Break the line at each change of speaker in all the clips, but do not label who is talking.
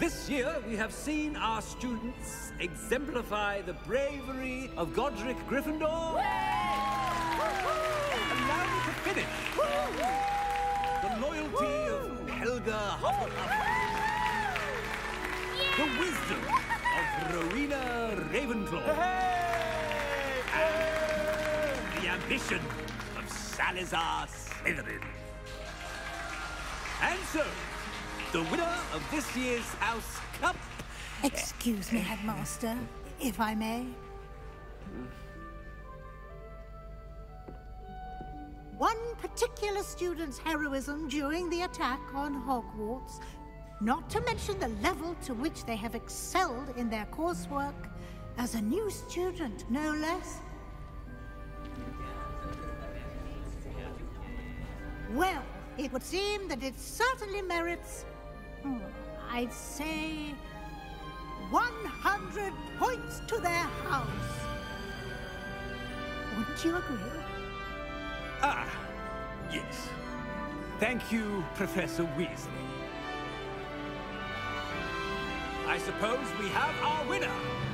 This year, we have seen our students exemplify the bravery of Godric Gryffindor. And now we can finish. The loyalty of Helga Hufflepuff. The wisdom of Rowena Ravenclaw. And the ambition of Salazar Slytherin. And so, the winner of this year's House Cup.
Excuse me, Headmaster, if I may. One particular student's heroism during the attack on Hogwarts, not to mention the level to which they have excelled in their coursework, as a new student, no less. Well, it would seem that it certainly merits I'd say 100 points to their house. Wouldn't you agree?
Ah, yes. Thank you, Professor Weasley. I suppose we have our winner.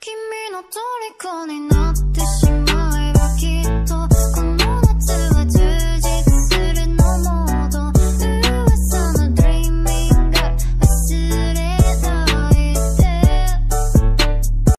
君の虜にな